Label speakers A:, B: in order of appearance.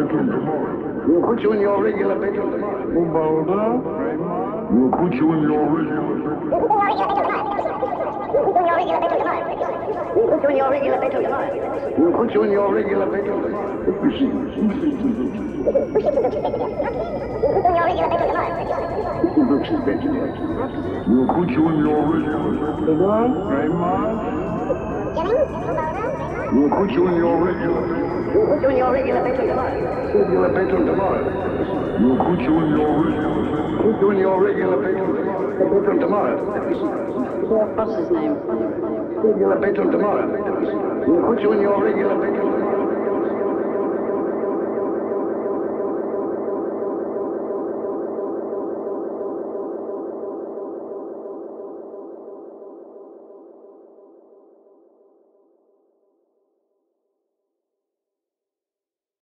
A: We'll put you in your regular bedroom tomorrow.
B: Ubalda, we'll put you in your regular.
A: We'll put you in your regular bedroom tomorrow. We'll put you in your regular bedroom tomorrow. We'll put you in your regular bedroom tomorrow.
B: You see, you see, you
A: We'll put you in your regular bedroom tomorrow.
B: We'll put you in your regular bedroom. Raymond, we'll put you in your bedroom.
A: We'll put your regular bedroom tomorrow. Regular bedroom tomorrow.
B: We'll put you in your regular.
A: Put you in your regular bedroom tomorrow. Bedroom tomorrow.
C: What's his name?
A: Regular bedroom tomorrow. We'll put you in your regular bedroom tomorrow.